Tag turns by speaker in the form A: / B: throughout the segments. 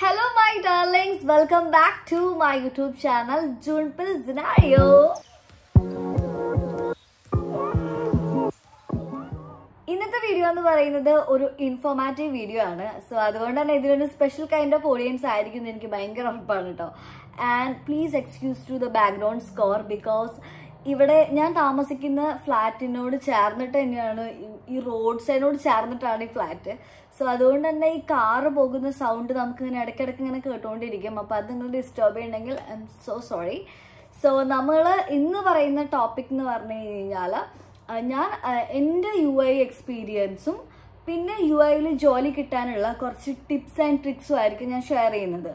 A: Hello, my darlings. Welcome back to my YouTube channel, Junpil Scenario. ഇന്നത്തെ video എന്ന് പറയുന്നത് ഒരു ഇൻഫോർമാറ്റീവ് വീഡിയോ ആണ് സോ അതുകൊണ്ട് തന്നെ ഇതിലൊരു സ്പെഷ്യൽ കൈൻഡ് ഓഫ് ഓഡിയൻസ് ആയിരിക്കും എനിക്ക് ഭയങ്കര ഉറപ്പാണ് കേട്ടോ and please excuse to the background score because ഇവിടെ ഞാൻ താമസിക്കുന്ന ഫ്ലാറ്റിനോട് ചേർന്നിട്ട് തന്നെയാണ് ഈ റോഡ് സൈഡിനോട് ചേർന്നിട്ടാണ് ഈ ഫ്ലാറ്റ് സോ അതുകൊണ്ട് തന്നെ ഈ കാറ് പോകുന്ന സൗണ്ട് നമുക്ക് ഇങ്ങനെ ഇടയ്ക്കിടയ്ക്ക് ഇങ്ങനെ കേട്ടുകൊണ്ടിരിക്കും അപ്പോൾ അത് നിങ്ങൾ ഡിസ്റ്റർബ് ചെയ്യണമെങ്കിൽ I'm so sorry so നമ്മൾ ഇന്ന് പറയുന്ന ടോപ്പിക് എന്ന് പറഞ്ഞു കഴിഞ്ഞാൽ ഞാൻ എന്റെ യു ഐ എക്സ്പീരിയൻസും പിന്നെ യു ഐയിൽ ജോലി കിട്ടാനുള്ള കുറച്ച് ടിപ്സ് ആൻഡ് ട്രിക്സും ആയിരിക്കും ഞാൻ ഷെയർ ചെയ്യുന്നത്.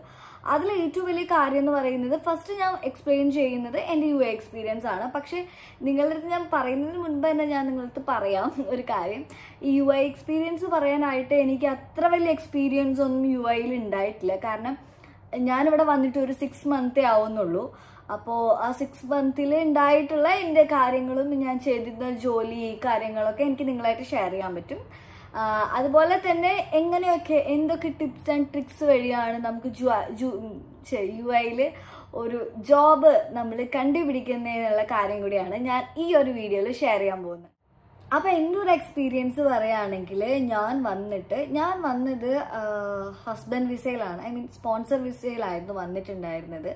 A: അതിൽ ഏറ്റവും വലിയ കാര്യം എന്ന് പറയുന്നത് ഫസ്റ്റ് ഞാൻ എക്സ്പ്ലെയിൻ ചെയ്യുന്നത് എന്റെ യു എക്സ്പീരിയൻസ് ആണ്. പക്ഷേ നിങ്ങളുടെ അടുത്ത് ഞാൻ പറയുന്നതിന് മുൻപ് തന്നെ ഞാൻ നിങ്ങളടുത്ത് പറയാം ഒരു കാര്യം. ഈ യു ഐ എക്സ്പീരിയൻസ് പറയാനായിട്ട് എനിക്ക് അത്ര വലിയ എക്സ്പീരിയൻസ് ഒന്നും യു ഐയിൽ ഉണ്ടായിട്ടില്ല. കാരണം ഞാനിവിടെ വന്നിട്ട് ഒരു സിക്സ് മന്തേ ആവുന്നുള്ളൂ. അപ്പോൾ ആ സിക്സ് മന്തിൽ ഉണ്ടായിട്ടുള്ള എന്റെ കാര്യങ്ങളും ഞാൻ ചെയ്തിരുന്ന ജോലി കാര്യങ്ങളൊക്കെ എനിക്ക് നിങ്ങളായിട്ട് ഷെയർ ചെയ്യാൻ പറ്റും. അതുപോലെ തന്നെ എങ്ങനെയൊക്കെ എന്തൊക്കെ ടിപ്സ് ആൻഡ് ട്രിക്സ് വഴിയാണ് നമുക്ക് യു ഐയിൽ ഒരു ജോബ് നമ്മൾ കണ്ടുപിടിക്കുന്നതിനുള്ള കാര്യം കൂടിയാണ് ഞാൻ ഈ ഒരു വീഡിയോയിൽ ഷെയർ ചെയ്യാൻ പോകുന്നത്. അപ്പൊ എന്റെ ഒരു എക്സ്പീരിയൻസ് പറയുകയാണെങ്കിൽ ഞാൻ വന്നിട്ട് ഞാൻ വന്നത് ഹസ്ബൻഡ് വിസയിലാണ് ഐ മീൻ സ്പോൺസർ വിസയിലായിരുന്നു വന്നിട്ടുണ്ടായിരുന്നത്.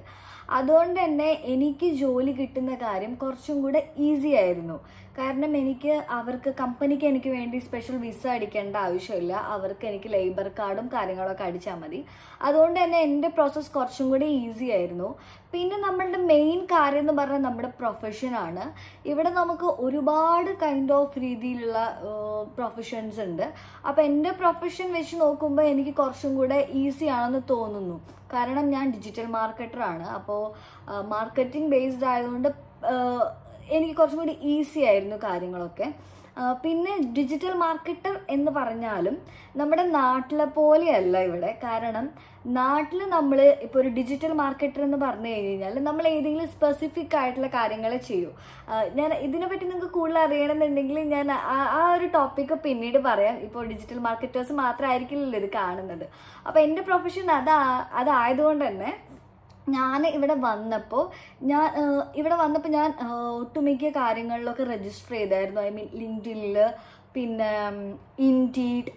A: അതുകൊണ്ട് തന്നെ എനിക്ക് ജോലി കിട്ടുന്ന കാര്യം കുറച്ചും കൂടെ ഈസി ആയിരുന്നു. കാരണം എനിക്ക് അവർക്ക് കമ്പനിക്ക് എനിക്ക് വേണ്ടി സ്പെഷ്യൽ വിസ അടിക്കേണ്ട ആവശ്യമില്ല. അവർക്ക് എനിക്ക് ലേബർ കാർഡും കാര്യങ്ങളൊക്കെ അടിച്ചാൽ മതി. അതുകൊണ്ട് തന്നെ എന്റെ പ്രോസസ്സ് കുറച്ചും കൂടി ഈസി ആയിരുന്നു. പിന്നെ നമ്മളുടെ മെയിൻ കാര്യം എന്ന് പറഞ്ഞാൽ നമ്മുടെ പ്രൊഫഷനാണ് ഇവിടെ നമുക്ക് ഒരുപാട് കൈൻഡ് ഓഫ് രീതിയിലുള്ള പ്രൊഫഷൻസ് ഉണ്ട്. അപ്പോൾ എന്റെ പ്രൊഫഷൻ വെച്ച് നോക്കുമ്പോൾ എനിക്ക് കുറച്ചും കൂടെ ഈസി ആണെന്ന് തോന്നുന്നു. കാരണം ഞാൻ ഡിജിറ്റൽ മാർക്കറ്ററാണ് അപ്പോൾ മാർക്കറ്റിംഗ് ബേസ്ഡ് ആയതുകൊണ്ട് എനിക്ക് കുറച്ചും കൂടി ഈസി ആയിരുന്നു കാര്യങ്ങളൊക്കെ. പിന്നെ ഡിജിറ്റൽ മാർക്കറ്റർ എന്ന് പറഞ്ഞാലും നമ്മുടെ നാട്ടിലെ പോലെയല്ല ഇവിടെ. കാരണം നാട്ടിൽ നമ്മൾ ഇപ്പോൾ ഒരു ഡിജിറ്റൽ മാർക്കറ്റർ എന്ന് പറഞ്ഞു കഴിഞ്ഞാൽ നമ്മൾ ഏതെങ്കിലും സ്പെസിഫിക് ആയിട്ടുള്ള കാര്യങ്ങളെ ചെയ്യൂ. ഞാൻ ഇതിനെപ്പറ്റി നിങ്ങൾക്ക് കൂടുതൽ അറിയണമെന്നുണ്ടെങ്കിൽ ഞാൻ ആ ഒരു ടോപ്പിക്ക് പിന്നീട് പറയാം. ഇപ്പോൾ ഡിജിറ്റൽ മാർക്കറ്റേഴ്സ് മാത്രമായിരിക്കില്ലല്ലോ ഇത് കാണുന്നത്. അപ്പോൾ എന്റെ പ്രൊഫഷൻ അതാ അതായതുകൊണ്ട് തന്നെ ഞാൻ ഇവിടെ വന്നപ്പോൾ ഞാൻ ഇവിടെ വന്നപ്പോൾ ഞാൻ ഒട്ടുമിക്ക കാര്യങ്ങളിലൊക്കെ രജിസ്റ്റർ ചെയ്തായിരുന്നു. ഐ മീൻ ലിങ്ക്ഡിനിൽ പിന്നെ ഇൻഡീഡ്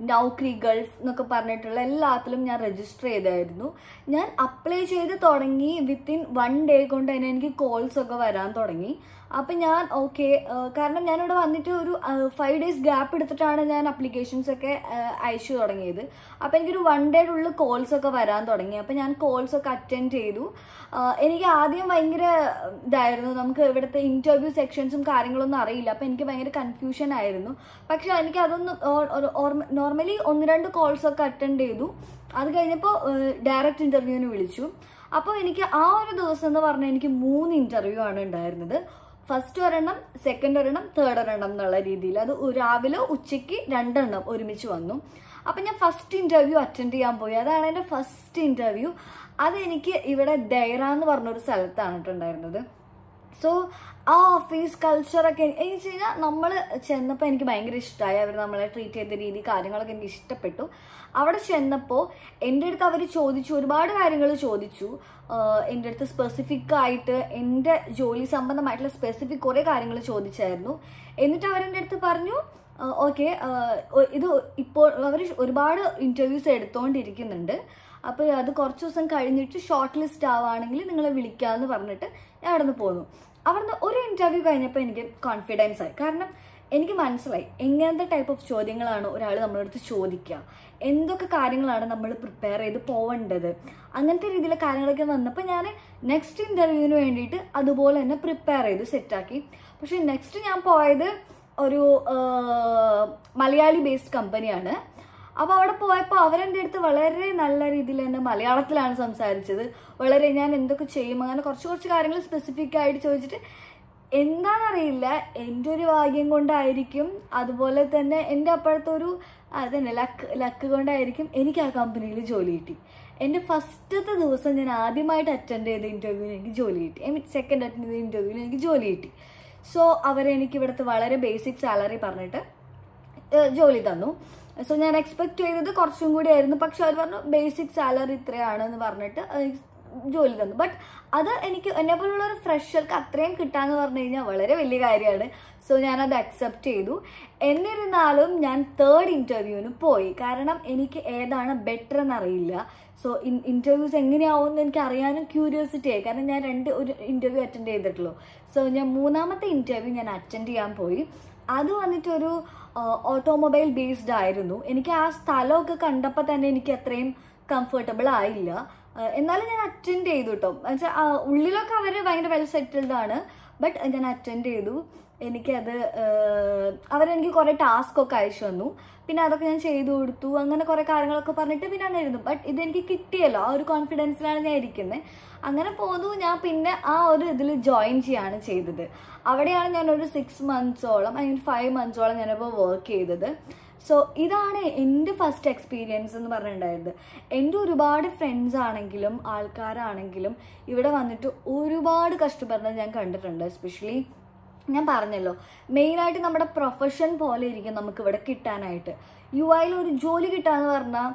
A: നൗക്രി ഗൾഫ് എന്നൊക്കെ പറഞ്ഞിട്ടുള്ള എല്ലാത്തിലും ഞാൻ രജിസ്റ്റർ ചെയ്തായിരുന്നു. ഞാൻ അപ്ലൈ ചെയ്ത് തുടങ്ങി വിത്തിൻ വൺ ഡേ കൊണ്ട് തന്നെ എനിക്ക് കോൾസ് ഒക്കെ വരാൻ തുടങ്ങി. അപ്പം ഞാൻ ഓക്കെ കാരണം ഞാനിവിടെ വന്നിട്ട് ഒരു ഫൈവ് ഡേയ്സ് ഗ്യാപ്പ് എടുത്തിട്ടാണ് ഞാൻ അപ്ലിക്കേഷൻസ് ഒക്കെ അയച്ചു തുടങ്ങിയത്. അപ്പം എനിക്കൊരു വൺ ഡേയുടെ ഉള്ളിൽ കോൾസ് ഒക്കെ വരാൻ തുടങ്ങി. അപ്പം ഞാൻ കോൾസ് ഒക്കെ അറ്റൻഡ് ചെയ്തു. എനിക്ക് ആദ്യം ഭയങ്കര ഇതായിരുന്നു. നമുക്ക് ഇവിടുത്തെ ഇന്റർവ്യൂ സെക്ഷൻസും കാര്യങ്ങളൊന്നും അറിയില്ല. അപ്പം എനിക്ക് ഭയങ്കര കൺഫ്യൂഷൻ ആയിരുന്നു. പക്ഷെ എനിക്ക് അതൊന്നും നോർമലി ഒന്ന് രണ്ട് കോൾസ് ഒക്കെ അറ്റൻഡ് ചെയ്തു. അത് കഴിഞ്ഞപ്പോൾ ഡയറക്റ്റ് ഇന്റർവ്യൂവിന് വിളിച്ചു. അപ്പോൾ എനിക്ക് ആ ഒരു ദിവസം എന്ന് പറഞ്ഞാൽ എനിക്ക് മൂന്ന് ഇന്റർവ്യൂ ആണ് ഉണ്ടായിരുന്നത്. ഫസ്റ്റ് ഒരെണ്ണം സെക്കൻഡ് ഒരെണ്ണം തേർഡ് ഒരെണ്ണം എന്നുള്ള രീതിയിൽ. അത് രാവിലെ ഉച്ചയ്ക്ക് രണ്ടെണ്ണം ഒരുമിച്ച് വന്നു. അപ്പം ഞാൻ ഫസ്റ്റ് ഇന്റർവ്യൂ അറ്റൻഡ് ചെയ്യാൻ പോയി. അതാണ് എന്റെ ഫസ്റ്റ് ഇന്റർവ്യൂ അതെനിക്ക് ഇവിടെ ദൈറ എന്ന് പറഞ്ഞൊരു സ്ഥലത്താണ് കേട്ടുണ്ടായിരുന്നത് സോ ആ ഓഫീസ് കൾച്ചറൊക്കെ എന്ന് വെച്ച് കഴിഞ്ഞാൽ നമ്മൾ ചെന്നപ്പോൾ എനിക്ക് ഭയങ്കര ഇഷ്ടമായി അവർ നമ്മളെ ട്രീറ്റ് ചെയ്ത രീതി കാര്യങ്ങളൊക്കെ എനിക്ക് ഇഷ്ടപ്പെട്ടു. അവിടെ ചെന്നപ്പോൾ എന്റെ അടുത്ത് അവർ ചോദിച്ചു ഒരുപാട് കാര്യങ്ങൾ ചോദിച്ചു. എന്റെ അടുത്ത് സ്പെസിഫിക് ആയിട്ട് എന്റെ ജോലി സംബന്ധമായിട്ടുള്ള സ്പെസിഫിക് കുറേ കാര്യങ്ങൾ ചോദിച്ചായിരുന്നു. എന്നിട്ട് അവരെന്റെ അടുത്ത് പറഞ്ഞു ഓക്കെ ഇത് ഇപ്പോൾ അവർ ഒരുപാട് ഇന്റർവ്യൂസ് എടുത്തുകൊണ്ടിരിക്കുന്നുണ്ട് അപ്പോൾ അത് കുറച്ച് ദിവസം കഴിഞ്ഞിട്ട് ഷോർട്ട് ലിസ്റ്റ് ആവുകയാണെങ്കിൽ നിങ്ങളെ വിളിക്കാമെന്ന് പറഞ്ഞിട്ട് ഞാൻ അവിടെ നിന്ന് പോന്നു. അവിടുന്ന് ഒരു ഇന്റർവ്യൂ കഴിഞ്ഞപ്പോൾ എനിക്ക് കോൺഫിഡൻസ് ആയി. കാരണം എനിക്ക് മനസ്സിലായി. എങ്ങനത്തെ ടൈപ്പ് ഓഫ് ചോദ്യങ്ങളാണ് ഒരാൾ നമ്മളടുത്ത് ചോദിക്കുക എന്തൊക്കെ കാര്യങ്ങളാണ് നമ്മൾ പ്രിപ്പയർ ചെയ്ത് പോവേണ്ടത്? അങ്ങനത്തെ രീതിയിലുള്ള കാര്യങ്ങളൊക്കെ വന്നപ്പോൾ ഞാൻ നെക്സ്റ്റ് ഇന്റർവ്യൂവിന് വേണ്ടിയിട്ട് അതുപോലെ തന്നെ പ്രിപ്പയർ ചെയ്ത് സെറ്റാക്കി പക്ഷേ നെക്സ്റ്റ് ഞാൻ പോയത് ഒരു മലയാളി ബേസ്ഡ് കമ്പനിയാണ് അപ്പോൾ അവിടെ പോയപ്പോൾ അവരെന്റെ അടുത്ത് വളരെ നല്ല രീതിയിൽ തന്നെ മലയാളത്തിലാണ് സംസാരിച്ചത്. വളരെ ഞാൻ എന്തൊക്കെ ചെയ്യും അങ്ങനെ കുറച്ച് കുറച്ച് കാര്യങ്ങൾ സ്പെസിഫിക് ആയിട്ട് ചോദിച്ചിട്ട് എന്താണെന്നറിയില്ല. എന്റെ ഒരു ഭാഗ്യം കൊണ്ടായിരിക്കും. അതുപോലെ തന്നെ എന്റെ അപ്പോഴത്തെ ഒരു അതന്നെ ലക്ക് ലക്ക് കൊണ്ടായിരിക്കും എനിക്ക് ആ കമ്പനിയിൽ ജോലി കിട്ടി. എന്റെ ഫസ്റ്റത്തെ ദിവസം ഞാൻ ആദ്യമായിട്ട് അറ്റൻഡ് ചെയ്ത ഇന്റർവ്യൂവിന് എനിക്ക് ജോലി കിട്ടി. ഐ മീൻ സെക്കൻഡ് അറ്റൻഡ് ചെയ്ത ഇന്റർവ്യൂവിന് എനിക്ക് ജോലി കിട്ടി. സോ അവരെനിക്ക് ഇവിടുത്തെ വളരെ ബേസിക് സാലറി പറഞ്ഞിട്ട് ജോലി തന്നു. സോ ഞാൻ എക്സ്പെക്ട് ചെയ്തത് കുറച്ചും കൂടി ആയിരുന്നു. പക്ഷെ അവർ പറഞ്ഞു ബേസിക് സാലറി ഇത്രയാണ് എന്ന് പറഞ്ഞിട്ട് ജോലി തന്നു. ബട്ട് അത് എനിക്ക് എന്നെ പോലുള്ള ഒരു ഫ്രഷർക്ക് അത്രയും കിട്ടാന്ന് പറഞ്ഞു കഴിഞ്ഞാൽ വളരെ വലിയ കാര്യമാണ്. സോ ഞാനത് അക്സെപ്റ്റ് ചെയ്തു. എന്നിരുന്നാലും ഞാൻ തേർഡ് ഇന്റർവ്യൂവിന് പോയി. കാരണം എനിക്ക് ഏതാണ് ബെറ്റർ എന്നറിയില്ല. സോ ഇൻ ഇന്റർവ്യൂസ് എങ്ങനെയാവും എന്ന് എനിക്ക് അറിയാനും ക്യൂരിയോസിറ്റി ആയി. കാരണം ഞാൻ രണ്ട് ഒരു ഇന്റർവ്യൂ അറ്റൻഡ് ചെയ്തിട്ടുള്ളൂ. സോ ഞാൻ മൂന്നാമത്തെ ഇന്റർവ്യൂ ഞാൻ അറ്റൻഡ് ചെയ്യാൻ പോയി. അത് വന്നിട്ടൊരു ഓട്ടോമൊബൈൽ ബേസ്ഡ് ആയിരുന്നു. എനിക്ക് ആ സ്ഥലമൊക്കെ കണ്ടപ്പോൾ തന്നെ എനിക്ക് അത്രയും കംഫർട്ടബിൾ ആയില്ല. എന്നാലും ഞാൻ അറ്റൻഡ് ചെയ്തു കേട്ടോ എന്നുവെച്ചാൽ ഉള്ളിലൊക്കെ അവർ ഭയങ്കര വെൽ സെറ്റിൽഡ് ആണ്. ബട്ട് ഞാൻ അറ്റൻഡ് ചെയ്തു. എനിക്കത് അവരെനിക്ക് കുറേ ടാസ്ക് ഒക്കെ അയച്ചു വന്നു പിന്നെ അതൊക്കെ ഞാൻ ചെയ്തു കൊടുത്തു. അങ്ങനെ കുറേ കാര്യങ്ങളൊക്കെ പറഞ്ഞിട്ട് പിന്നെ അങ്ങനെ ഇരുന്നു. ബട്ട് ഇതെനിക്ക് കിട്ടിയല്ലോ. ആ ഒരു കോൺഫിഡൻസിലാണ് ഞാൻ ഇരിക്കുന്നത് അങ്ങനെ പോന്നു. ഞാൻ പിന്നെ ആ ഒരു ഇതിൽ ജോയിൻ ചെയ്യാണ് ചെയ്തത്. അവിടെയാണ് ഞാനൊരു സിക്സ് മന്ത്സോളം അല്ലെങ്കിൽ ഫൈവ് മന്ത്സോളം ഞാനിപ്പോൾ വർക്ക് ചെയ്തത്. സോ ഇതാണ് എന്റെ ഫസ്റ്റ് എക്സ്പീരിയൻസ് എന്ന് പറഞ്ഞിട്ടുണ്ടായത് എന്റെ ഒരുപാട് ഫ്രണ്ട്സ് ആണെങ്കിലും ആൾക്കാരാണെങ്കിലും ഇവിടെ വന്നിട്ട് ഒരുപാട് കഷ്ടപ്പെടുന്നത് ഞാൻ കണ്ടിട്ടുണ്ട്. എസ്പെഷ്യലി ഞാൻ പറഞ്ഞല്ലോ മെയിനായിട്ട് നമ്മുടെ പ്രൊഫഷൻ പോലെ ഇരിക്കും നമുക്ക് ഇവിടെ കിട്ടാനായിട്ട് യു ഐയിൽ ഒരു ജോലി കിട്ടാന്ന് പറഞ്ഞാൽ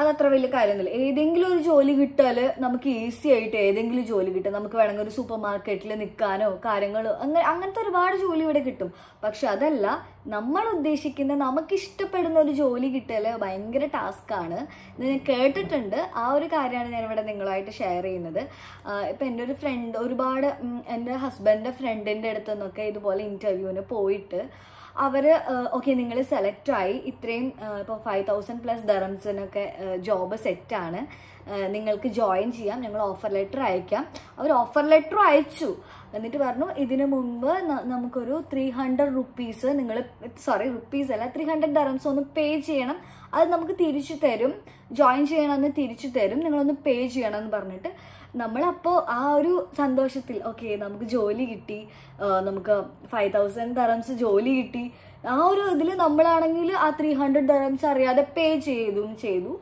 A: അതത്ര വലിയ കാര്യമൊന്നുമില്ല. ഏതെങ്കിലും ഒരു ജോലി കിട്ടാൽ നമുക്ക് ഈസി ആയിട്ട് ഏതെങ്കിലും ജോലി കിട്ടും. നമുക്ക് വേണമെങ്കിൽ ഒരു സൂപ്പർ മാർക്കറ്റിൽ നിൽക്കാനോ കാര്യങ്ങളോ അങ്ങനെ അങ്ങനത്തെ ഒരുപാട് ജോലി ഇവിടെ കിട്ടും. പക്ഷെ അതല്ല നമ്മൾ ഉദ്ദേശിക്കുന്ന നമുക്ക് ഇഷ്ടപ്പെടുന്ന ഒരു ജോലി കിട്ടൽ ഭയങ്കര ടാസ്ക്കാണ് ഇത് ഞാൻ കേട്ടിട്ടുണ്ട്. ആ ഒരു കാര്യമാണ് ഞാൻ ഇവിടെ നിങ്ങളായിട്ട് ഷെയർ ചെയ്യുന്നത്. ഇപ്പം എന്റെ ഒരു ഫ്രണ്ട് ഒരുപാട് എന്റെ ഹസ്ബൻഡിന്റെ ഫ്രണ്ടിന്റെ അടുത്തുനിന്നൊക്കെ ഇതുപോലെ ഇന്റർവ്യൂവിന് പോയിട്ട് അവർ ഓക്കെ നിങ്ങൾ സെലക്ട് ആയി ഇത്രയും ഇപ്പോൾ ഫൈവ് തൗസൻഡ് പ്ലസ് ദറംസിനൊക്കെ ജോബ് സെറ്റാണ് നിങ്ങൾക്ക് ജോയിൻ ചെയ്യാം. ഞങ്ങൾ ഓഫർ ലെറ്റർ അയക്കാം. അവർ ഓഫർ ലെറ്റർ അയച്ചു. എന്നിട്ട് പറഞ്ഞു ഇതിനു മുമ്പ് നമുക്കൊരു ത്രീ ഹൺഡ്രഡ് റുപ്പീസ് നിങ്ങൾ സോറി റുപ്പീസ് അല്ല ത്രീ ഹൺഡ്രഡ് ദറംസ് ഒന്ന് പേ ചെയ്യണം. അത് നമുക്ക് തിരിച്ചു തരും. ജോയിൻ ചെയ്യണമെന്ന് തിരിച്ചു തരും. നിങ്ങളൊന്ന് പേ ചെയ്യണം എന്ന് പറഞ്ഞിട്ട്. നമ്മളപ്പോൾ ആ ഒരു സന്തോഷത്തിൽ ഓക്കെ നമുക്ക് ജോലി കിട്ടി നമുക്ക് ഫൈവ് തൗസൻഡ് ദറംസ് ജോലി കിട്ടി. ആ ഒരു ഇതിൽ നമ്മളാണെങ്കിൽ ആ ത്രീ ഹൺഡ്രഡ് ദറംസ് അറിയാതെ പേ ചെയ്തും ചെയ്തു.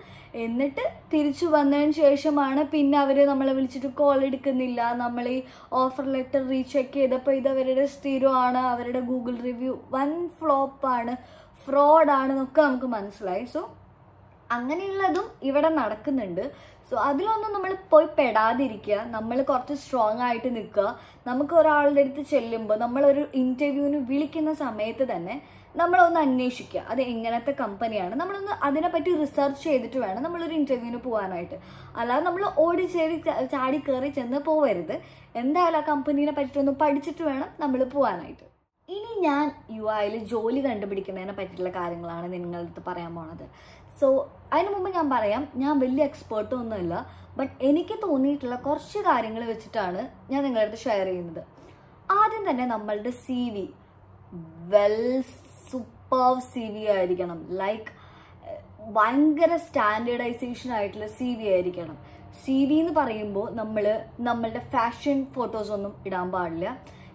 A: എന്നിട്ട് തിരിച്ചു വന്നതിന് ശേഷമാണ് പിന്നെ അവർ നമ്മളെ വിളിച്ചിട്ട് കോൾ എടുക്കുന്നില്ല. നമ്മൾ ഈ ഓഫർ ലെറ്റർ റീചെക്ക് ചെയ്തപ്പോൾ ഇത് അവരുടെ സ്ഥിരമാണ്. അവരുടെ ഗൂഗിൾ റിവ്യൂ വൺ ഫ്ലോപ്പാണ് ഫ്രോഡാണ് എന്നൊക്കെ നമുക്ക് മനസ്സിലായി. സോ അങ്ങനെയുള്ളതും ഇവിടെ നടക്കുന്നുണ്ട്. സോ അതിലൊന്നും നമ്മൾ പോയി പെടാതിരിക്കുക. നമ്മൾ കുറച്ച് സ്ട്രോങ് ആയിട്ട് നിൽക്കുക. നമുക്ക് ഒരാളുടെ അടുത്ത് ചെല്ലുമ്പോൾ നമ്മളൊരു ഇന്റർവ്യൂവിന് വിളിക്കുന്ന സമയത്ത് തന്നെ നമ്മളൊന്ന് അന്വേഷിക്കുക. അത് എങ്ങനത്തെ കമ്പനിയാണ് നമ്മളൊന്ന് അതിനെപ്പറ്റി റിസർച്ച് ചെയ്തിട്ട് വേണം നമ്മളൊരു ഇന്റർവ്യൂവിന് പോകാനായിട്ട്. അല്ലാതെ നമ്മൾ ഓടി ചേടി ചാ- ചാടി കയറി ചെന്ന് പോവരുത്. എന്തായാലും ആ കമ്പനീനെ പറ്റിയൊന്ന് പഠിച്ചിട്ട് വേണം നമ്മൾ പോകാനായിട്ട്. ഇനി ഞാൻ യു ഐയിൽ ജോലി കണ്ടുപിടിക്കുന്നതിനെ പറ്റിയിട്ടുള്ള കാര്യങ്ങളാണ് നിങ്ങളുടെ അടുത്ത് പറയാൻ പോണത്. സോ അതിന് മുമ്പ് ഞാൻ പറയാം ഞാൻ വലിയ എക്സ്പേർട്ടും ഒന്നുമില്ല ബട്ട് എനിക്ക് തോന്നിയിട്ടുള്ള കുറച്ച് കാര്യങ്ങൾ വെച്ചിട്ടാണ് ഞാൻ നിങ്ങളുടെ അടുത്ത് ഷെയർ ചെയ്യുന്നത്. ആദ്യം തന്നെ നമ്മളുടെ C V well super C V ആയിരിക്കണം. ലൈക്ക് ഭയങ്കര സ്റ്റാൻഡേർഡൈസേഷൻ ആയിട്ടുള്ള സി വി ആയിരിക്കണം. സി വി എന്ന് പറയുമ്പോൾ നമ്മൾ നമ്മളുടെ ഫാഷൻ ഫോട്ടോസ് ഒന്നും ഇടാൻ പാടില്ല.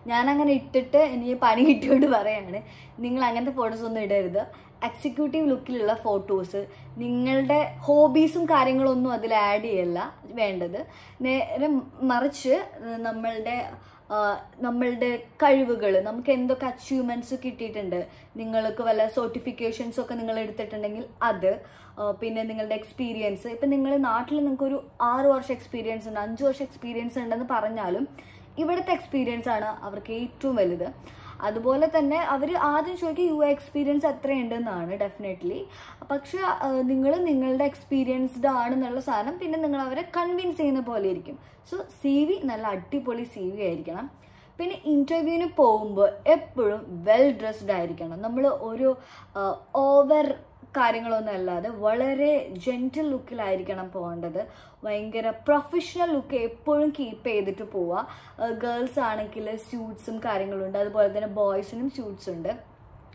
A: ഞാൻ അങ്ങനെ ഇട്ടിട്ട് എനിക്ക് പണി കിട്ടിയോണ്ട് പറയാണ്. നിങ്ങൾ അങ്ങനത്തെ ഫോട്ടോസ് ഒന്നും ഇടരുത്. എക്സിക്യൂട്ടീവ് ലുക്കിലുള്ള ഫോട്ടോസ് നിങ്ങളുടെ ഹോബീസും കാര്യങ്ങളൊന്നും അതിൽ ആഡ് ചെയ്യല്ല വേണ്ടത്. നേരെ മറിച്ച് നമ്മളുടെ നമ്മളുടെ കഴിവുകൾ നമുക്ക് എന്തൊക്കെ അച്ചീവ്മെന്റ്സ് കിട്ടിയിട്ടുണ്ട് നിങ്ങൾക്ക് വല്ല സർട്ടിഫിക്കേഷൻസ് ഒക്കെ നിങ്ങൾ എടുത്തിട്ടുണ്ടെങ്കിൽ അത് പിന്നെ നിങ്ങളുടെ എക്സ്പീരിയൻസ് ഇപ്പം നിങ്ങൾ നാട്ടിൽ നിങ്ങൾക്കൊരു ആറ് വർഷം എക്സ്പീരിയൻസ് ഉണ്ട് അഞ്ച് വർഷം എക്സ്പീരിയൻസ് ഉണ്ടെന്ന് പറഞ്ഞാലും ഇവിടുത്തെ എക്സ്പീരിയൻസ് ആണ് അവർക്ക് ഏറ്റവും വലുത്. അതുപോലെ തന്നെ അവർ ആദ്യം ചോദിക്കുക യു എക്സ്പീരിയൻസ് എത്രയുണ്ടെന്നാണ്? ഡെഫിനറ്റ്ലി പക്ഷെ നിങ്ങൾ നിങ്ങളുടെ എക്സ്പീരിയൻസ്ഡ് ആണെന്നുള്ള സാധനം പിന്നെ നിങ്ങൾ അവരെ കൺവിൻസ് ചെയ്യുന്ന പോലെ ഇരിക്കും. സോ സി വി നല്ല അടിപൊളി സി വി ആയിരിക്കണം. പിന്നെ ഇന്റർവ്യൂവിന് പോകുമ്പോൾ എപ്പോഴും വെൽ ഡ്രസ്ഡ് ആയിരിക്കണം. നമ്മൾ ഒരു ഓവർ കാര്യങ്ങളൊന്നും അല്ലാതെ വളരെ ജെന്റിൽ ലുക്കിലായിരിക്കണം പോകേണ്ടത്. ഭയങ്കര പ്രൊഫഷണൽ ലുക്ക് എപ്പോഴും കീപ്പ് ചെയ്തിട്ട് പോവുക. ഗേൾസ് ആണെങ്കിൽ സ്യൂട്ട്സും കാര്യങ്ങളുണ്ട്. അതുപോലെ തന്നെ ബോയ്സിനും സ്യൂട്ട്സ് ഉണ്ട്.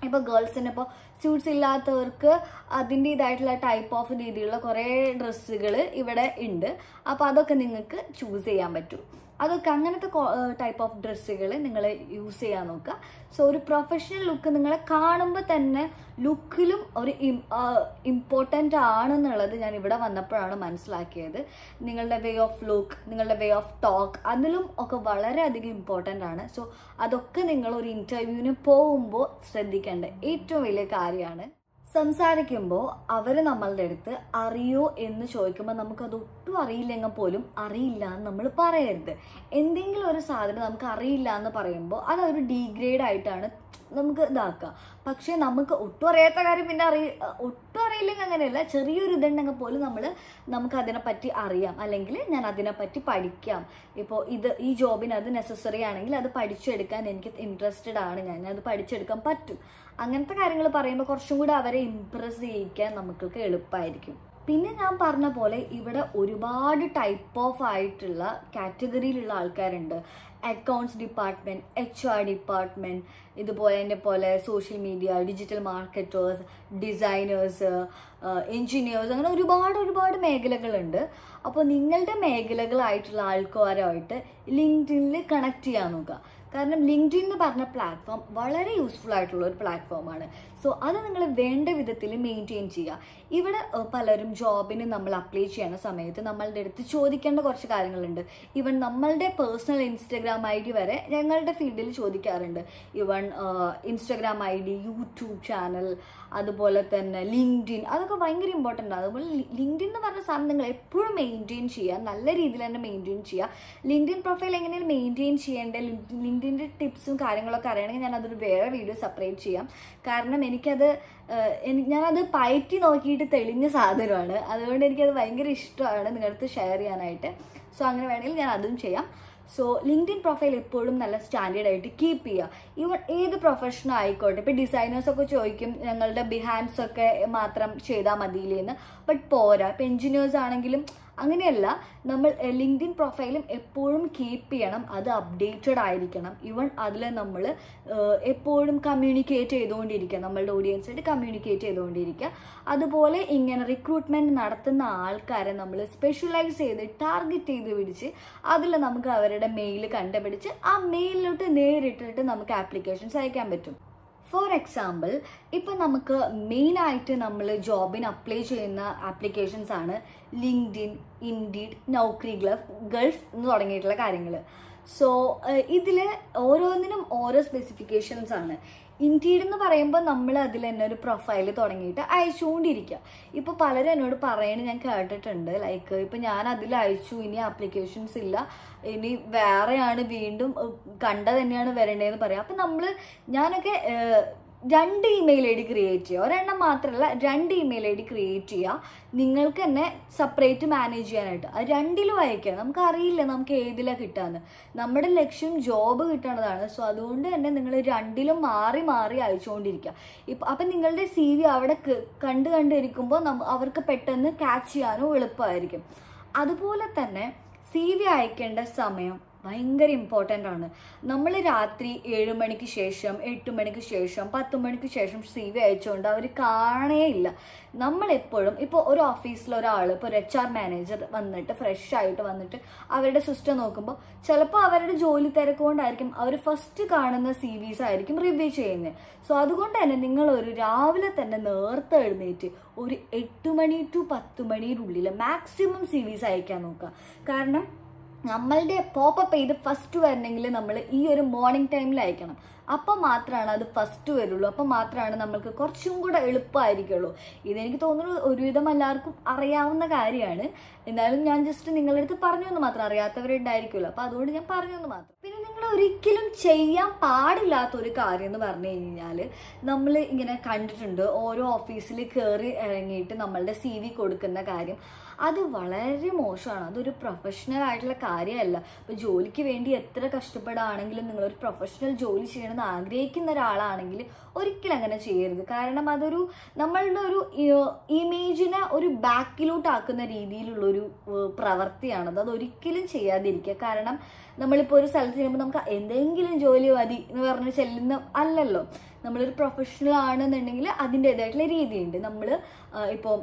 A: ഇപ്പോൾ ഗേൾസിന് ഇപ്പോൾ സ്യൂട്ട്സ് ഇല്ലാത്തവർക്ക് അതിന്റേതായിട്ടുള്ള ടൈപ്പ് ഓഫ് രീതിയിലുള്ള കുറേ ഡ്രസ്സുകൾ ഇവിടെ ഉണ്ട്. അപ്പോൾ അതൊക്കെ നിങ്ങൾക്ക് ചൂസ് ചെയ്യാൻ പറ്റും. അതൊക്കെ അങ്ങനത്തെ ടൈപ്പ് ഓഫ് ഡ്രസ്സുകൾ നിങ്ങൾ യൂസ് ചെയ്യാൻ നോക്കുക. സോ ഒരു പ്രൊഫഷണൽ ലുക്ക് നിങ്ങളെ കാണുമ്പോൾ തന്നെ ലുക്കിലും ഒരു ഇമ്പോർട്ടന്റ് ആണെന്നുള്ളത് ഞാൻ ഇവിടെ വന്നപ്പോഴാണ് മനസ്സിലാക്കിയത്. നിങ്ങളുടെ വേ ഓഫ് ലുക്ക് നിങ്ങളുടെ വേ ഓഫ് ടോക്ക് അതിലും ഒക്കെ വളരെയധികം ഇമ്പോർട്ടന്റ് ആണ്. സോ അതൊക്കെ നിങ്ങൾ ഒരു ഇന്റർവ്യൂവിന് പോകുമ്പോൾ ശ്രദ്ധിക്കേണ്ട ഏറ്റവും വലിയ കാര്യമാണ്. സംസാരിക്കുമ്പോൾ അവർ നമ്മളുടെ അടുത്ത് അറിയോ എന്ന് ചോദിക്കുമ്പോൾ നമുക്കത് ഒട്ടും അറിയില്ലെങ്കിൽ പോലും അറിയില്ല എന്ന് നമ്മൾ പറയരുത്. എന്തെങ്കിലും ഒരു സാധനം നമുക്ക് അറിയില്ല എന്ന് പറയുമ്പോൾ അതൊരു ഡീഗ്രേഡ് ആയിട്ടാണ് നമുക്ക് ഇതാക്കാം. പക്ഷേ നമുക്ക് ഒട്ടും അറിയാത്ത കാര്യം പിന്നെ അറിയ ഒട്ടും അറിയില്ലെങ്കിൽ അങ്ങനെയല്ല. ചെറിയൊരു ഇതുണ്ടെങ്കിൽ പോലും നമ്മൾ നമുക്ക് അതിനെപ്പറ്റി അറിയാം. അല്ലെങ്കിൽ ഞാൻ അതിനെപ്പറ്റി പഠിക്കാം. ഇപ്പോൾ ഇത് ഈ ജോബിന് അത് നെസസറി ആണെങ്കിൽ അത് പഠിച്ചെടുക്കാൻ എനിക്ക് ഇൻട്രസ്റ്റഡ് ആണ് ഞാൻ. അത് പഠിച്ചെടുക്കാൻ പറ്റും. അങ്ങനത്തെ കാര്യങ്ങൾ പറയുമ്പോൾ കുറച്ചും കൂടി അവരെ ഇമ്പ്രസ് ചെയ്യിക്കാൻ നമുക്കൊക്കെ എളുപ്പമായിരിക്കും പിന്നെ ഞാൻ പറഞ്ഞ പോലെ ഇവിടെ ഒരുപാട് ടൈപ്പ് ഓഫ് ആയിട്ടുള്ള കാറ്റഗറിയിലുള്ള ആൾക്കാരുണ്ട്. Accounts department H R department ഇതുപോലെ തന്നെ പോലെ social media digital marketers designers engineers അങ്ങനെ ഒരുപാട് ഒരുപാട് മേഖലകളുണ്ട്. അപ്പോൾ നിങ്ങളുടെ മേഖലകളായിട്ടുള്ള ആൾക്കാരുമായിട്ട് ലിങ്ക്ഡിനിൽ കണക്ട് ചെയ്യാൻ നോക്കുക. കാരണം ലിങ്ക്ഡിൻ എന്ന് പറഞ്ഞ പ്ലാറ്റ്ഫോം വളരെ യൂസ്ഫുൾ ആയിട്ടുള്ള ഒരു പ്ലാറ്റ്ഫോമാണ് സോ അത് നിങ്ങൾ വേണ്ട വിധത്തിൽ മെയിന്റെയിൻ ചെയ്യുക. ഇവിടെ പലരും ജോബിന് നമ്മൾ അപ്ലൈ ചെയ്യുന്ന സമയത്ത് നമ്മളുടെ അടുത്ത് ചോദിക്കേണ്ട കുറച്ച് കാര്യങ്ങളുണ്ട്. ഇവൻ നമ്മളുടെ പേഴ്സണൽ ഇൻസ്റ്റഗ്രാം ഐ ഡി വരെ ഞങ്ങളുടെ ഫീൽഡിൽ ചോദിക്കാറുണ്ട്. Even Instagram I D YouTube channel അതുപോലെ തന്നെ ലിങ്ക്ഡിൻ അതൊക്കെ ഭയങ്കര ഇമ്പോർട്ടന്റ് ആണ്. അതുപോലെ ലിങ്ക്ഡിൻ എന്ന് പറഞ്ഞ സാധനം നിങ്ങൾ എപ്പോഴും മെയിന്റെയിൻ ചെയ്യുക. നല്ല രീതിയിൽ തന്നെ മെയിന്റെയിൻ ചെയ്യുക. ലിങ്ക്ഡിൻ പ്രൊഫൈൽ എങ്ങനെയാണ് മെയിന്റെയിൻ ചെയ്യേണ്ടത്? ലിങ്ക്ഡിന്റെ ടിപ്സും കാര്യങ്ങളൊക്കെ അറിയണമെങ്കിൽ ഞാൻ അതൊരു വേറെ വീഡിയോ സെപ്പറേറ്റ് ചെയ്യാം. കാരണം എനിക്കത് ഞാനത് പയറ്റി നോക്കിയിട്ട് തെളിഞ്ഞ സാധനമാണ്. അതുകൊണ്ട് എനിക്കത് ഭയങ്കര ഇഷ്ടമാണ് നിങ്ങളടുത്ത് ഷെയർ ചെയ്യാനായിട്ട്. സോ അങ്ങനെ വേണമെങ്കിൽ ഞാൻ അതും ചെയ്യാം. സോ ലിങ്ക്ഡിൻ പ്രൊഫൈൽ എപ്പോഴും നല്ല സ്റ്റാൻഡേർഡ് ആയിട്ട് കീപ്പ് ചെയ്യുക ഈവൻ ഏത് പ്രൊഫഷനും ആയിക്കോട്ടെ ഇപ്പം ഡിസൈനേഴ്സൊക്കെ ചോദിക്കും ഞങ്ങളുടെ ബിഹാൻഡ്സ് ഒക്കെ മാത്രം ചെയ്താൽ മതിയില്ലേ എന്ന് ബട്ട് പോരാ ഇപ്പം എൻജിനീയേഴ്സ് ആണെങ്കിലും അങ്ങനെയല്ല നമ്മൾ ലിങ്ക്ഡിൻ പ്രൊഫൈലും എപ്പോഴും കീപ്പ് ചെയ്യണം അത് അപ്ഡേറ്റഡ് ആയിരിക്കണം. ഈവൻ അതിൽ നമ്മൾ എപ്പോഴും കമ്മ്യൂണിക്കേറ്റ് ചെയ്തുകൊണ്ടിരിക്കുക നമ്മളുടെ ഓഡിയൻസായിട്ട് കമ്മ്യൂണിക്കേറ്റ് ചെയ്തുകൊണ്ടിരിക്കുക. അതുപോലെ ഇങ്ങനെ റിക്രൂട്ട്മെന്റ് നടത്തുന്ന ആൾക്കാരെ നമ്മൾ സ്പെഷ്യലൈസ് ചെയ്ത് ടാർഗറ്റ് ചെയ്ത് പിടിച്ച് അതിൽ നമുക്ക് അവരുടെ മെയിൽ കണ്ടുപിടിച്ച് ആ മെയിലിലോട്ട് നേരിട്ടിട്ട് നമുക്ക് ആപ്ലിക്കേഷൻസ് അയക്കാൻ പറ്റും. ഫോർ എക്സാമ്പിൾ ഇപ്പം നമുക്ക് മെയിനായിട്ട് നമ്മൾ ജോബിന് അപ്ലൈ ചെയ്യുന്ന ആപ്ലിക്കേഷൻസ് ആണ് LinkedIn Indeed Naukri Gulf Gulf എന്ന് തുടങ്ങിയിട്ടുള്ള കാര്യങ്ങൾ സോ ഇതിൽ ഓരോന്നിനും ഓരോ സ്പെസിഫിക്കേഷൻസ് ആണ്. ഇൻഡീഡ് എന്ന് പറയുമ്പോൾ നമ്മൾ അതിൽ തന്നെ ഒരു പ്രൊഫൈൽ തുടങ്ങിയിട്ട് അയച്ചുകൊണ്ടിരിക്കുക. ഇപ്പോൾ പലരും എന്നോട് പറയണത് ഞാൻ കേട്ടിട്ടുണ്ട്. ലൈക്ക് ഇപ്പം ഞാൻ അതിൽ അയച്ചു ഇനി ആപ്ലിക്കേഷൻസ് ഇല്ല. ഇനി വേറെയാണ് വീണ്ടും കണ്ട തന്നെയാണ് വരേണ്ടതെന്ന് പറയാം. അപ്പം നമ്മൾ ഞാനൊക്കെ രണ്ട് ഇമെയിൽ ഐ ഡി ക്രിയേറ്റ് ചെയ്യുക. ഒരെണ്ണം മാത്രമല്ല രണ്ട് ഇമെയിൽ ഐ ഡി ക്രിയേറ്റ് ചെയ്യുക. നിങ്ങൾക്ക് തന്നെ സെപ്പറേറ്റ് മാനേജ് ചെയ്യാനായിട്ട്. അത് രണ്ടിലും അയക്കുക. നമുക്ക് അറിയില്ല നമുക്ക് ഏതിലാണ് കിട്ടാന്ന്. നമ്മുടെ ലക്ഷ്യം ജോബ് കിട്ടണതാണ്. സോ അതുകൊണ്ട് തന്നെ നിങ്ങൾ രണ്ടിലും മാറി മാറി അയച്ചുകൊണ്ടിരിക്കുക. ഇപ്പം അപ്പം നിങ്ങളുടെ സി വി അവിടെ കണ്ട് കണ്ടിരിക്കുമ്പോൾ അവർക്ക് പെട്ടെന്ന് ക്യാച്ച് ചെയ്യാനും എളുപ്പമായിരിക്കും. അതുപോലെ തന്നെ സി വി അയക്കേണ്ട സമയം ഭയങ്കര ഇമ്പോർട്ടന്റ് ആണ്. നമ്മൾ രാത്രി ഏഴ് മണിക്ക് ശേഷം എട്ട് മണിക്ക് ശേഷം പത്ത് മണിക്ക് ശേഷം സി വി അയച്ചുകൊണ്ട് അവർ കാണേയില്ല നമ്മളെപ്പോഴും ഇപ്പോൾ ഒരു ഓഫീസിൽ ഒരാൾ ഇപ്പോൾ ഒരു എച്ച് ആർ മാനേജർ വന്നിട്ട് ഫ്രഷ് ആയിട്ട് വന്നിട്ട് അവരുടെ സിസ്റ്റം നോക്കുമ്പോൾ ചിലപ്പോൾ അവരുടെ ജോലി തിരക്കുകൊണ്ടായിരിക്കും അവർ ഫസ്റ്റ് കാണുന്ന സി വിസ് ആയിരിക്കും റിവ്യൂ ചെയ്യുന്നത് സോ അതുകൊണ്ട് തന്നെ നിങ്ങൾ ഒരു രാവിലെ തന്നെ നേർത്ത് എഴുന്നേറ്റ് ഒരു എട്ട് മണി ടു പത്ത് മണിയുടെ മാക്സിമം സി വിസ് അയക്കാൻ നോക്കുക. കാരണം നമ്മളുടെ പോപ്പപ്പ് ചെയ്ത് ഫസ്റ്റ് വരണമെങ്കിൽ നമ്മൾ ഈ ഒരു മോർണിംഗ് ടൈമിൽ അയക്കണം. അപ്പം മാത്രമാണ് അത് ഫസ്റ്റ് വരുള്ളൂ. അപ്പം മാത്രമാണ് നമ്മൾക്ക് കുറച്ചും കൂടെ എളുപ്പമായിരിക്കുള്ളൂ ഇതെനിക്ക് തോന്നുന്നു ഒരുവിധം എല്ലാവർക്കും അറിയാവുന്ന കാര്യമാണ്. എന്നാലും ഞാൻ ജസ്റ്റ് നിങ്ങളുടെ അടുത്ത് പറഞ്ഞു എന്ന് മാത്രം അറിയാത്തവരുണ്ടായിരിക്കുമല്ലോ. അപ്പം അതുകൊണ്ട് ഞാൻ പറഞ്ഞു എന്ന് മാത്രം. പിന്നെ നിങ്ങൾ ഒരിക്കലും ചെയ്യാൻ പാടില്ലാത്ത ഒരു കാര്യം എന്ന് പറഞ്ഞു കഴിഞ്ഞാൽ നമ്മൾ ഇങ്ങനെ കണ്ടിട്ടുണ്ട് ഓരോ ഓഫീസിൽ കയറി ഇറങ്ങിയിട്ട് നമ്മളുടെ സി വി കൊടുക്കുന്ന കാര്യം. അത് വളരെ മോശമാണ്. അതൊരു പ്രൊഫഷണൽ ആയിട്ടുള്ള കാര്യമല്ല. ഇപ്പോൾ ജോലിക്ക് വേണ്ടി എത്ര കഷ്ടപ്പെടാണെങ്കിലും നിങ്ങളൊരു പ്രൊഫഷണൽ ജോലി ചെയ്യണമെന്ന് ആഗ്രഹിക്കുന്ന ഒരാളാണെങ്കിൽ ഒരിക്കലും അങ്ങനെ ചെയ്യരുത്. കാരണം അതൊരു നമ്മളുടെ ഒരു ഇമേജിനെ ഒരു ബാക്കിലോട്ടാക്കുന്ന രീതിയിലുള്ളൊരു പ്രവൃത്തിയാണത് അതൊരിക്കലും ചെയ്യാതിരിക്കുക. കാരണം നമ്മളിപ്പോൾ ഒരു സ്ഥലത്ത് ചെല്ലുമ്പോൾ നമുക്ക് എന്തെങ്കിലും ജോലി മതി എന്ന് പറഞ്ഞ് ചെല്ലുന്ന അല്ലല്ലോ. നമ്മളൊരു പ്രൊഫഷണൽ ആണെന്നുണ്ടെങ്കിൽ അതിന്റെതായിട്ടുള്ള രീതിയുണ്ട്. നമ്മൾ ഇപ്പോൾ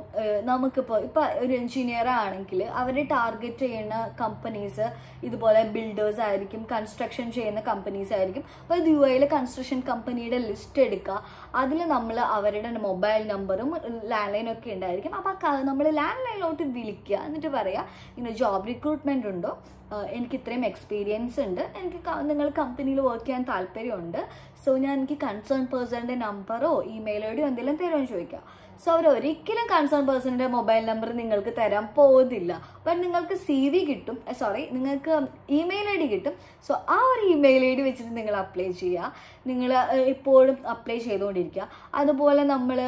A: നമുക്കിപ്പോൾ ഇപ്പോൾ ഒരു എഞ്ചിനീയർ ആണെങ്കിൽ അവർ ടാർഗറ്റ് ചെയ്യുന്ന കമ്പനീസ് ഇതുപോലെ ബിൽഡേഴ്സ് ആയിരിക്കും കൺസ്ട്രക്ഷൻ ചെയ്യുന്ന കമ്പനീസ് ആയിരിക്കും. അപ്പോൾ യു ഐയിലെ കൺസ്ട്രക്ഷൻ കമ്പനിയുടെ ലിസ്റ്റ് എടുക്കുക. അതിൽ നമ്മൾ അവരുടെ മൊബൈൽ നമ്പറും ലാൻഡ് ലൈനും ഒക്കെ ഉണ്ടായിരിക്കും. അപ്പോൾ നമ്മൾ ലാൻഡ് ലൈനിലോട്ട് വിളിക്കുക. എന്നിട്ട് പറയുക ഇങ്ങനെ ജോബ് റിക്രൂട്ട്മെന്റ് ഉണ്ടോ? എനിക്ക് ഇത്രയും എക്സ്പീരിയൻസ് ഉണ്ട്. എനിക്ക് നിങ്ങൾ കമ്പനിയിൽ വർക്ക് ചെയ്യാൻ താല്പര്യമുണ്ട്. സോ ഞാൻ എനിക്ക് കൺസേൺ പേഴ്സണിന്റെ നമ്പറോ ഇമെയിൽ ഐ ഡിയോ എന്തെങ്കിലും തരുമെന്ന് ചോദിക്കാം. സോ അവർ ഒരിക്കലും കൺസേൺ പേഴ്സണിന്റെ മൊബൈൽ നമ്പർ നിങ്ങൾക്ക് തരാൻ പോകുന്നില്ല ബട്ട് നിങ്ങൾക്ക് സി വി കിട്ടും. സോറി നിങ്ങൾക്ക് ഇമെയിൽ ഐ ഡി കിട്ടും. സോ ആ ഒരു ഇമെയിൽ ഐ ഡി വെച്ചിട്ട് നിങ്ങൾ അപ്ലൈ ചെയ്യുക. നിങ്ങൾ എപ്പോഴും അപ്ലൈ ചെയ്തുകൊണ്ടിരിക്കുക. അതുപോലെ നമ്മൾ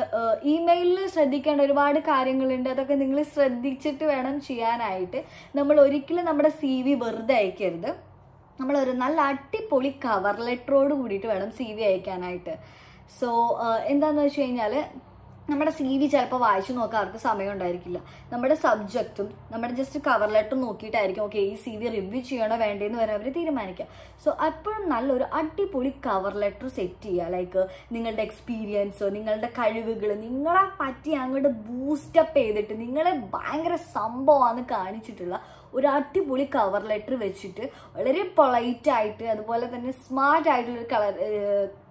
A: ഇമെയിലിൽ ശ്രദ്ധിക്കേണ്ട ഒരുപാട് കാര്യങ്ങളുണ്ട്. അതൊക്കെ നിങ്ങൾ ശ്രദ്ധിച്ചിട്ട് വേണം ചെയ്യാനായിട്ട്. നമ്മൾ ഒരിക്കലും നമ്മുടെ സി വി വെറുതെ അയക്കരുത്. നമ്മളൊരു നല്ല അടിപൊളി കവർ ലെറ്ററോട് കൂടിയിട്ട് വേണം സി വി അയക്കാനായിട്ട്. സോ എന്താണെന്ന് വെച്ച് കഴിഞ്ഞാൽ നമ്മുടെ സി വി ചിലപ്പോൾ വായിച്ചു നോക്കാൻ അവർക്ക് സമയം ഉണ്ടായിരിക്കില്ല. നമ്മുടെ സബ്ജക്റ്റും നമ്മുടെ ജസ്റ്റ് കവർ ലെറ്ററും നോക്കിയിട്ടായിരിക്കും ഓക്കെ ഈ സി വി റിവ്യൂ ചെയ്യണോ വേണ്ടേന്ന് വരെ അവർ തീരുമാനിക്കുക സോ അപ്പോഴും നല്ലൊരു അടിപൊളി കവർ ലെറ്റർ സെറ്റ് ചെയ്യുക. ലൈക്ക് നിങ്ങളുടെ എക്സ്പീരിയൻസോ നിങ്ങളുടെ കഴിവുകൾ നിങ്ങളെ പറ്റി അങ്ങോട്ട് ബൂസ്റ്റപ്പ് ചെയ്തിട്ട് നിങ്ങളെ ഭയങ്കര സംഭവമാണെന്ന് കാണിച്ചിട്ടുള്ള ഒരു അടിപൊളി കവർ ലെറ്റർ വെച്ചിട്ട് വളരെ പൊളൈറ്റ് ആയിട്ട് അതുപോലെ തന്നെ സ്മാർട്ട് ആയിട്ടുള്ളൊരു കളർ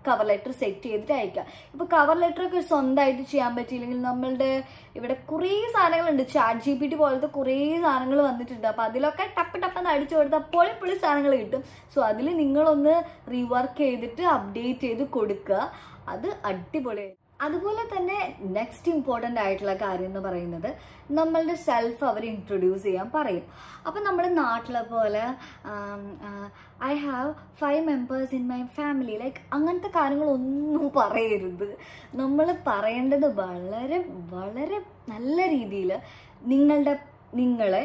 A: കവർ ലെറ്റർ സെറ്റ് ചെയ്തിട്ട് അയക്കുക ഇപ്പോൾ കവർ ലെറ്റർ ഒക്കെ സ്വന്തമായിട്ട് ചെയ്യാൻ പറ്റിയില്ലെങ്കിൽ നമ്മളുടെ ഇവിടെ കുറേ സാധനങ്ങളുണ്ട്. ചാറ്റ് ജി പി ടി പോലത്തെ കുറേ സാധനങ്ങൾ വന്നിട്ടുണ്ട്. അപ്പോൾ അതിലൊക്കെ ടപ്പ് ടപ്പെന്ന് അടിച്ചു കൊടുത്താൽ പൊളി പൊളി സാധനങ്ങൾ കിട്ടും. സോ അതിൽ നിങ്ങളൊന്ന് റീവർക്ക് ചെയ്തിട്ട് അപ്ഡേറ്റ് ചെയ്ത് കൊടുക്കുക അത് അടിപൊളി അതുപോലെ തന്നെ നെക്സ്റ്റ് ഇമ്പോർട്ടന്റ് ആയിട്ടുള്ള കാര്യം എന്ന് പറയുന്നത് നമ്മളുടെ സെൽഫ് അവർ ഇൻട്രൊഡ്യൂസ് ചെയ്യാൻ പറയും. അപ്പം നമ്മുടെ നാട്ടിലെ പോലെ I have five members in my family like അങ്ങനത്തെ കാര്യങ്ങളൊന്നും പറയരുത്. നമ്മൾ പറയേണ്ടത് വളരെ വളരെ നല്ല രീതിയിൽ നിങ്ങളുടെ നിങ്ങളെ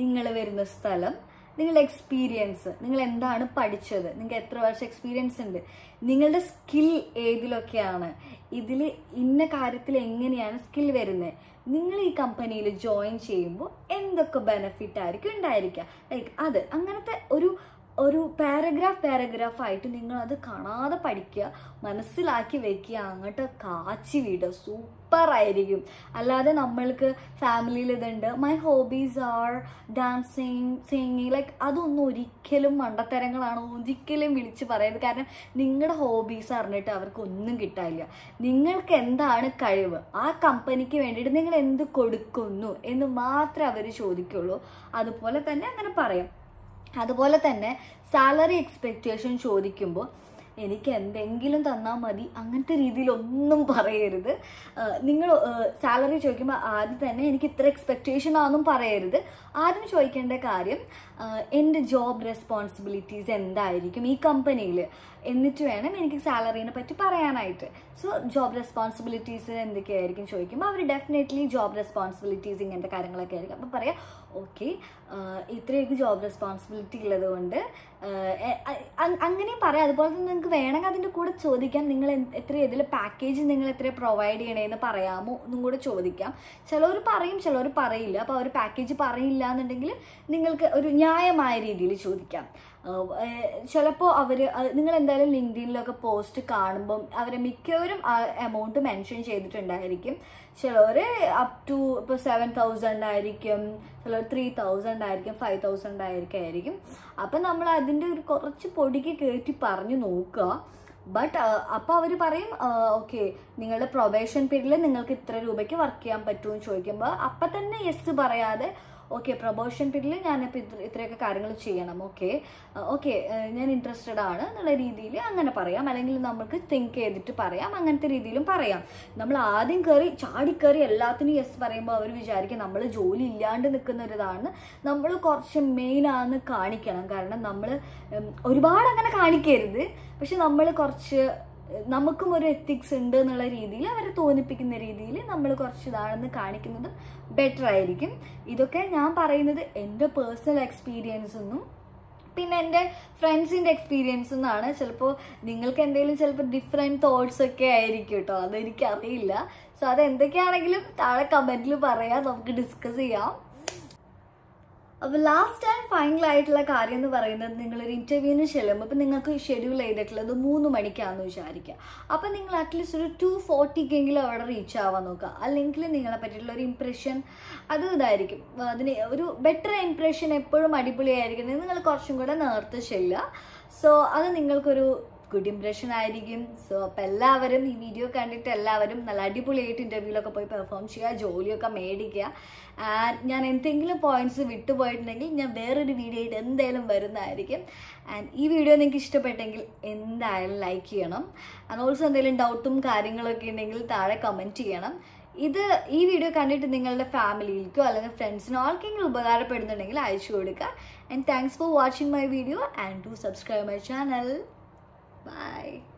A: നിങ്ങൾ വരുന്ന സ്ഥലം നിങ്ങളുടെ എക്സ്പീരിയൻസ് നിങ്ങൾ എന്താണ് പഠിച്ചത്? നിങ്ങൾക്ക് എത്ര വർഷം എക്സ്പീരിയൻസ് ഉണ്ട്? നിങ്ങളുടെ സ്കിൽ ഏതിലൊക്കെയാണ്? ഇതിൽ ഇന്ന കാര്യത്തിൽ എങ്ങനെയാണ് സ്കിൽ വരുന്നത്? നിങ്ങൾ ഈ കമ്പനിയിൽ ജോയിൻ ചെയ്യുമ്പോൾ എന്തൊക്കെ ബെനിഫിറ്റ് ആയിരിക്കും? ഉണ്ടായിരിക്കുക ലൈക്ക് അത് അങ്ങനത്തെ ഒരു ഒരു പാരഗ്രാഫ് പാരഗ്രാഫ് ആയിട്ട് നിങ്ങൾ അത് കാണാതെ പഠിക്കുക മനസ്സിലാക്കി വെക്കുക അങ്ങോട്ട് കാച്ചി വിടുക. സൂപ്പർ ആയിരിക്കും. അല്ലാതെ നമ്മൾക്ക് ഫാമിലിയിൽ ഇതുണ്ട്. My hobbies are dancing singing like അതൊന്നും ഒരിക്കലും മണ്ടത്തരങ്ങളാണ് ഒരിക്കലും വിളിച്ച് പറയരുത്. കാരണം നിങ്ങളുടെ ഹോബീസ് അറിഞ്ഞിട്ട് അവർക്ക് ഒന്നും കിട്ടാനില്ല. നിങ്ങൾക്ക് എന്താണ് കഴിവ്? ആ കമ്പനിക്ക് വേണ്ടിയിട്ട് നിങ്ങൾ എന്ത് കൊടുക്കുന്നു എന്ന് മാത്രമേ അവർ ചോദിക്കുള്ളൂ. അതുപോലെ തന്നെ അങ്ങനെ പറയാം. അതുപോലെ തന്നെ സാലറി എക്സ്പെക്റ്റേഷൻ ചോദിക്കുമ്പോൾ എനിക്ക് എന്തെങ്കിലും തന്നാൽ മതി അങ്ങനത്തെ രീതിയിലൊന്നും പറയരുത്. നിങ്ങൾ സാലറി ചോദിക്കുമ്പോൾ ആദ്യം തന്നെ എനിക്ക് ഇത്ര എക്സ്പെക്റ്റേഷൻ ആണെന്നും പറയരുത്. ആദ്യം ചോദിക്കേണ്ട കാര്യം എന്റെ ജോബ് റെസ്പോൺസിബിലിറ്റീസ് എന്തായിരിക്കും ഈ കമ്പനിയിൽ എന്നിട്ട് വേണം എനിക്ക് സാലറീനെ പറ്റി പറയാനായിട്ട്. സോ ജോബ് റെസ്പോൺസിബിലിറ്റീസ് എന്തൊക്കെയായിരിക്കും ചോദിക്കുമ്പോൾ അവർ ഡെഫിനറ്റ്ലി ജോബ് റെസ്പോൺസിബിലിറ്റീസ് ഇങ്ങനത്തെ കാര്യങ്ങളൊക്കെ ആയിരിക്കും അപ്പോൾ പറയാം ഓക്കെ ഇത്രയൊക്കെ ജോബ് റെസ്പോൺസിബിലിറ്റി ഉള്ളത് കൊണ്ട് അങ്ങനെയും പറയാം. അതുപോലെ തന്നെ നിങ്ങൾക്ക് വേണമെങ്കിൽ അതിന്റെ കൂടെ ചോദിക്കാം. നിങ്ങൾ എത്ര ഇതിൽ പാക്കേജ് നിങ്ങൾ എത്ര പ്രൊവൈഡ് ചെയ്യണേന്ന് പറയാമോ എന്നും കൂടെ ചോദിക്കാം. ചിലവർ പറയും ചിലവർ പറയില്ല. അപ്പോൾ അവർ പാക്കേജ് പറയില്ല എന്നുണ്ടെങ്കിൽ നിങ്ങൾക്ക് ഒരു ന്യായമായ രീതിയിൽ ചോദിക്കാം. ചിലപ്പോൾ അവർ നിങ്ങൾ എന്തായാലും ലിങ്ക്ഡിനിലൊക്കെ പോസ്റ്റ് കാണുമ്പം അവരെ മിക്കവരും എമൗണ്ട് മെൻഷൻ ചെയ്തിട്ടുണ്ടായിരിക്കും. ചിലവർ അപ് ടു ഇപ്പോൾ സെവൻ തൗസൻഡ് ആയിരിക്കും ചിലർ ത്രീ തൗസൻഡ് ആയിരിക്കും ഫൈവ് തൗസൻഡ് ആയിരിക്കും ആയിരിക്കും. അപ്പം നമ്മൾ അതിന്റെ ഒരു കുറച്ച് പൊടിക്ക് കയറ്റി പറഞ്ഞു നോക്കുക. ബട്ട് അപ്പോൾ അവർ പറയും ഓക്കെ നിങ്ങളുടെ പ്രൊബേഷൻ പീരീഡിൽ നിങ്ങൾക്ക് ഇത്ര രൂപയ്ക്ക് വർക്ക് ചെയ്യാൻ പറ്റുമെന്ന് ചോദിക്കുമ്പോൾ അപ്പം തന്നെ യെസ് പറയാതെ ഓക്കെ പ്രൊബോഷൻ പീരീഡിൽ ഞാനിപ്പോൾ ഇത്ര ഇത്രയൊക്കെ കാര്യങ്ങൾ ചെയ്യണം. ഓക്കെ ഓക്കെ ഞാൻ ഇൻട്രസ്റ്റഡ് ആണ് എന്നുള്ള രീതിയിൽ അങ്ങനെ പറയാം. അല്ലെങ്കിൽ നമുക്ക് തിങ്ക് ചെയ്തിട്ട് പറയാം. അങ്ങനത്തെ രീതിയിലും പറയാം. നമ്മൾ ആദ്യം കയറി ചാടിക്കയറി എല്ലാത്തിനും യെസ് പറയുമ്പോൾ അവർ വിചാരിക്കും നമ്മൾ ജോലി ഇല്ലാണ്ട് നിൽക്കുന്ന ഒരിതാണ് നമ്മൾ കുറച്ച് മെയിനാണെന്ന് കാണിക്കണം. കാരണം നമ്മൾ ഒരുപാട് അങ്ങനെ കാണിക്കരുത്. പക്ഷെ നമ്മൾ കുറച്ച് നമുക്കും ഒരു എത്തിക്സ് ഉണ്ട് എന്നുള്ള രീതിയിൽ അവരെ തോന്നിപ്പിക്കുന്ന രീതിയിൽ നമ്മൾ കുറച്ച് ഇതാണെന്ന് കാണിക്കുന്നതും ബെറ്റർ ആയിരിക്കും. ഇതൊക്കെ ഞാൻ പറയുന്നത് എന്റെ പേഴ്സണൽ എക്സ്പീരിയൻസ് ഒന്നും പിന്നെ എന്റെ ഫ്രണ്ട്സിന്റെ എക്സ്പീരിയൻസ് എന്നാണ് ചിലപ്പോൾ നിങ്ങൾക്ക് എന്തെങ്കിലും ചിലപ്പോൾ ഡിഫറെന്റ് തോട്ട്സ് ഒക്കെ ആയിരിക്കും കേട്ടോ അതെനിക്കറിയില്ല. സോ അത് എന്തൊക്കെയാണെങ്കിലും താഴെ കമന്റിൽ പറയാം. നമുക്ക് ഡിസ്കസ് ചെയ്യാം. അപ്പോൾ ലാസ്റ്റ് ആൻഡ് ഫൈനൽ ആയിട്ടുള്ള കാര്യം എന്ന് പറയുന്നത് നിങ്ങളൊരു ഇന്റർവ്യൂവിന് ചെല്ലുമ്പോൾ ഇപ്പം നിങ്ങൾക്ക് ഷെഡ്യൂൾ ചെയ്തിട്ടുള്ളത് മൂന്ന് മണിക്കാണെന്ന് വിചാരിക്കുക അപ്പോൾ നിങ്ങൾ അറ്റ്ലീസ്റ്റ് ഒരു ടു ഫോർട്ടിക്കെങ്കിലും അവിടെ റീച്ച് ആവാൻ നോക്കുക. അല്ലെങ്കിൽ നിങ്ങളെ പറ്റിയിട്ടുള്ള ഒരു ഇംപ്രഷൻ അത് ഇതായിരിക്കും. അതിന് ഒരു ബെറ്റർ ഇംപ്രഷൻ എപ്പോഴും അടിപൊളിയായിരിക്കും നിങ്ങൾ കുറച്ചും കൂടെ നേർത്ത് ചെല്ലുക. സോ അത് നിങ്ങൾക്കൊരു ഗുഡ് ഇംപ്രഷൻ ആയിരിക്കും സോ അപ്പം എല്ലാവരും ഈ വീഡിയോ കണ്ടിട്ട് എല്ലാവരും നല്ല അടിപൊളിയായിട്ട് ഇന്റർവ്യൂലൊക്കെ പോയി പെർഫോം ചെയ്യുക ജോലിയൊക്കെ മേടിക്കുക. ആൻഡ് ഞാൻ എന്തെങ്കിലും പോയിന്റ്സ് വിട്ടുപോയിട്ടുണ്ടെങ്കിൽ ഞാൻ വേറൊരു വീഡിയോ ആയിട്ട് എന്തായാലും വരുന്നതായിരിക്കും. ആൻഡ് ഈ വീഡിയോ നിങ്ങൾക്ക് ഇഷ്ടപ്പെട്ടെങ്കിൽ എന്തായാലും ലൈക്ക് ചെയ്യണം. ആൻഡ് ഓൾസോ എന്തെങ്കിലും ഡൗട്ടും കാര്യങ്ങളൊക്കെ ഉണ്ടെങ്കിൽ താഴെ കമന്റ് ചെയ്യണം. ഇത് ഈ വീഡിയോ കണ്ടിട്ട് നിങ്ങളുടെ ഫാമിലിയിലേക്കോ അല്ലെങ്കിൽ ഫ്രണ്ട്സിനോ ആർക്കെങ്കിലും ഉപകാരപ്പെടുന്നുണ്ടെങ്കിൽ അയച്ചു കൊടുക്കുക. And thanks for watching my video and to subscribe my channel Bye.